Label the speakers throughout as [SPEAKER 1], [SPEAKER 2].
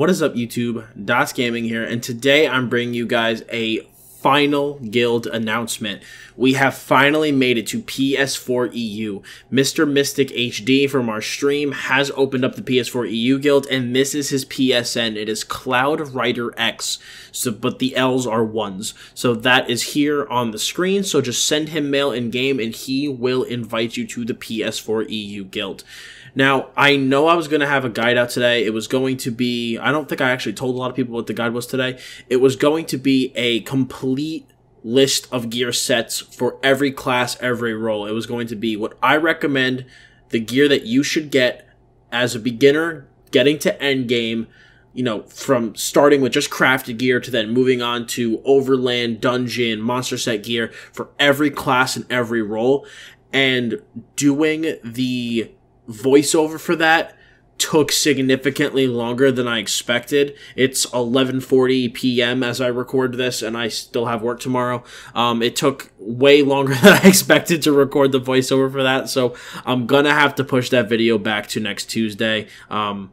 [SPEAKER 1] What is up, YouTube? Dottz Gaming here, and today I'm bringing you guys a final guild announcement. We have finally made it to PS4 EU. Mr. Mystic HD from our stream has opened up the PS4 EU guild, and this is his PSN. It is Cloud Rider X, so but the L's are ones. So that is here on the screen. So just send him mail in game, and he will invite you to the PS4 EU guild. Now, I know I was going to have a guide out today. It was going to be, I don't think I actually told a lot of people what the guide was today. It was going to be a complete list of gear sets for every class, every role. It was going to be what I recommend the gear that you should get as a beginner getting to end game you know, from starting with just crafted gear to then moving on to overland, dungeon, monster set gear for every class and every role, and doing the voiceover for that took significantly longer than I expected. It's 11:40 p.m. as I record this and I still have work tomorrow. Um, it took way longer than I expected to record the voiceover for that, so I'm going to have to push that video back to next Tuesday. Um,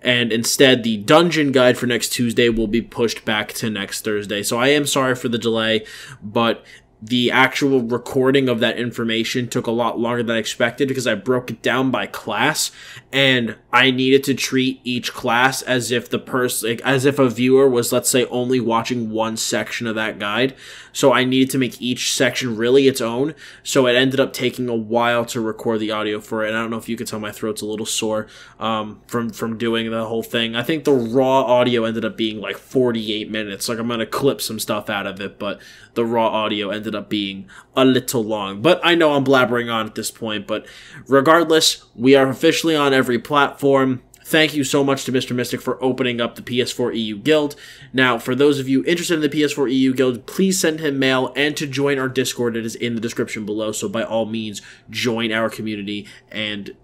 [SPEAKER 1] and instead the dungeon guide for next Tuesday will be pushed back to next Thursday. So I am sorry for the delay, but the actual recording of that information took a lot longer than I expected because I broke it down by class and I needed to treat each class as if the person, like, as if a viewer was, let's say, only watching one section of that guide. So I needed to make each section really its own. So it ended up taking a while to record the audio for it. I don't know if you can tell my throat's a little sore um, from from doing the whole thing. I think the raw audio ended up being like 48 minutes. Like I'm gonna clip some stuff out of it, but the raw audio ended up being a little long. But I know I'm blabbering on at this point. But regardless, we are officially on every platform. Thank you so much to Mr. Mystic for opening up the PS4 EU Guild. Now, for those of you interested in the PS4 EU Guild, please send him mail and to join our Discord. It is in the description below. So by all means, join our community and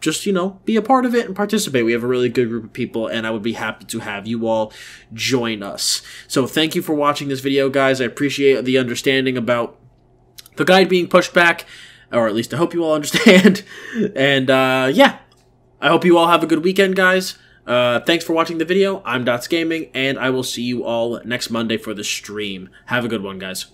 [SPEAKER 1] just, you know, be a part of it and participate. We have a really good group of people, and I would be happy to have you all join us. So thank you for watching this video, guys. I appreciate the understanding about the guide being pushed back, or at least I hope you all understand. and, uh, yeah, I hope you all have a good weekend, guys. Uh, thanks for watching the video. I'm Dottz Gaming, and I will see you all next Monday for the stream. Have a good one, guys.